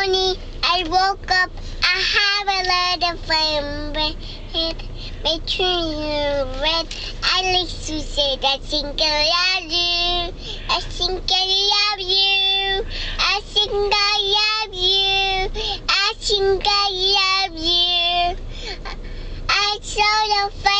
morning, I woke up. I have a lot of fun. Between you red. I like to say that I think I love you. I think I love you. I think I love you. I think I love you. I saw your fire.